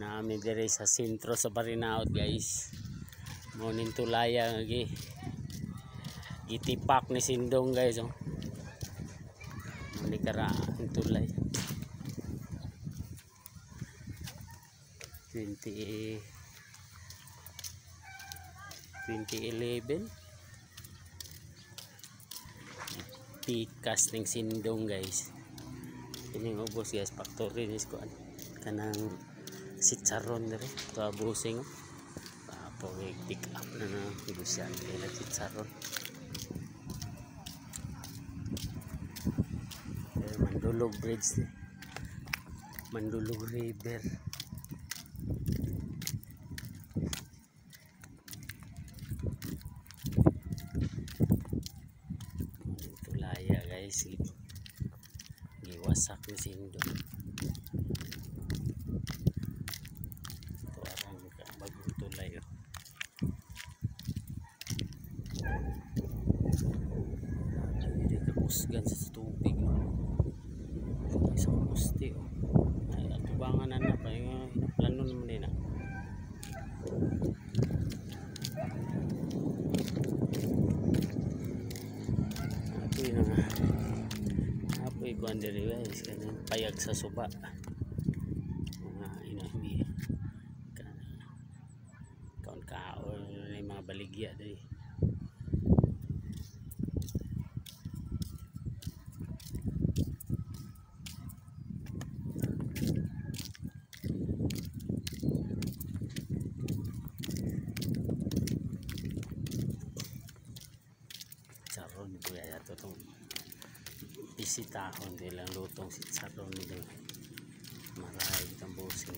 namin dire sa sentro sa Barinaot guys. Munin tulaya nga gi. Gitipak ni Sindong guys oh. Muni kara ang tulay 20 2011 pikas ng Sindong guys. Ining ubos guys factory ni kuan kanang sitsaron dire to abusing. Apo pick up na na negosyan kay sitsaron eh, Mandulog Bridge ni Mandulog River. Tulaya guys. Giwasak ni Sindo. ito ang bagong tulay oh. Kusgan sa tubig oh. sa kusti oh. ay atubangan na na pa yung plano naman din ah? Apoy na nga. Apoy ang diri guys kanang payag sa suba. Mga inami. Kaon kaon na mga baligya diri saron ko ya to tong bisitahon nilang lutong si saron nila maray itong busing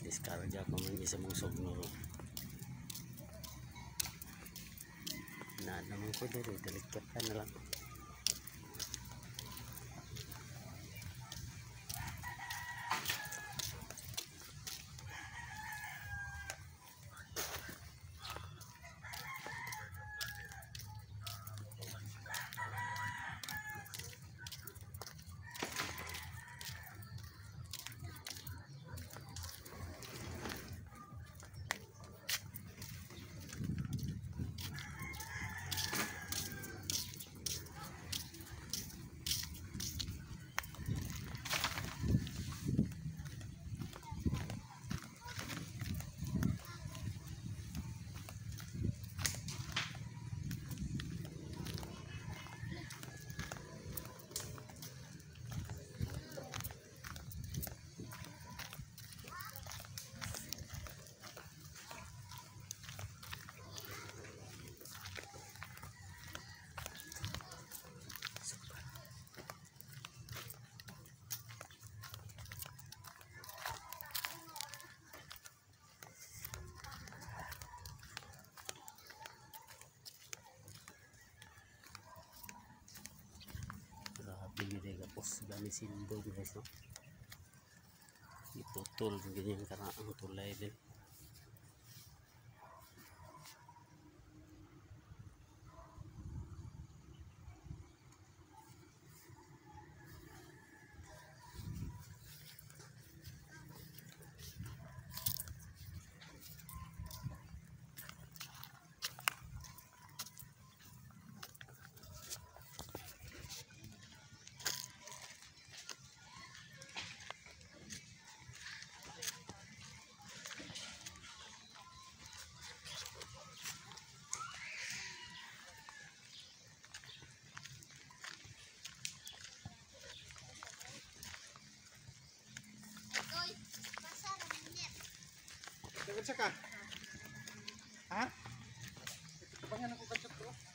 diskarga ko man isa mong sugnuro na naman ko dito delikit ka na lang kapos gani sindog guys no? Iputol ganyan karang tulay din Unsa ka? Ha? Kabangan ako kadto ko.